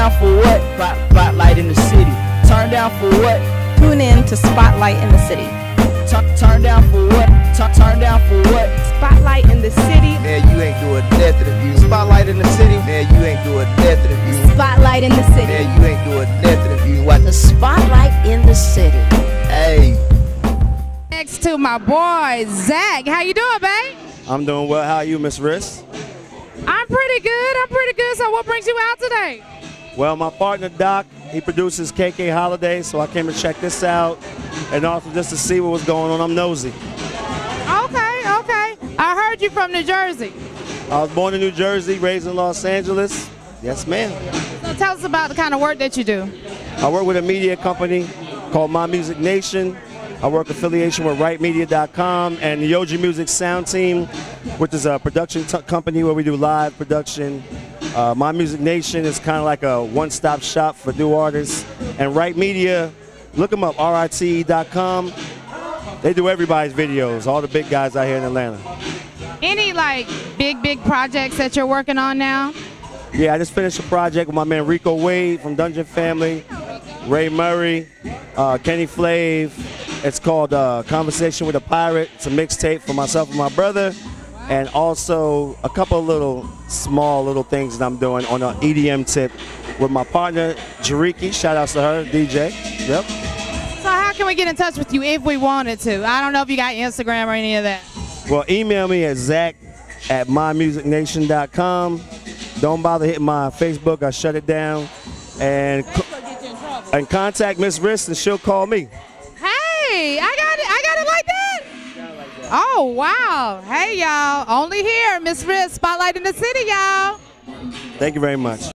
down for what? Spotlight in the city. Turn down for what? Tune in to Spotlight in the City. Turn, turn down for what? Turn, turn down for what? Spotlight in the City. Man, you ain't doing nothing if you spotlight in the city. Man, you ain't doing nothing if you. Spotlight in the City. Man, you ain't doing nothing if you watch The spotlight in the city. Hey. Next to my boy Zaq. How you doing, babe? I'm doing well. How are you, Miss Riss? I'm pretty good. I'm pretty good. So what brings you out today? Well, my partner Doc, he produces KK Holiday, so I came to check this out, and also just to see what was going on. I'm nosy. Okay, okay. I heard you from New Jersey. I was born in New Jersey, raised in Los Angeles. Yes, ma'am. So tell us about the kind of work that you do. I work with a media company called My Music Nation. I work affiliation with RightMedia.com and the Yoji Music Sound Team, which is a production company where we do live production. Uh, My Music Nation is kind of like a one-stop shop for new artists. And Right Media, look them up, RITE.com. They do everybody's videos, all the big guys out here in Atlanta. Any like big, big projects that you're working on now? Yeah, I just finished a project with my man Rico Wade from Dungeon Family, Ray Murray, uh, Kenny Flave. It's called uh, Conversation with a Pirate. It's a mixtape for myself and my brother, and also a couple little small little things that I'm doing on an EDM tip with my partner Jariki. Shout outs to her, DJ. Yep. So how can we get in touch with you if we wanted to? I don't know if you got Instagram or any of that. Well, email me at zach at mymusicnation.com. Don't bother hitting my Facebook. I shut it down. And and contact Miss Riss and she'll call me. I got it. I got it like that. Oh wow. Hey y'all. Only here, Miss Riss, Spotlight in the City, y'all. Thank you very much.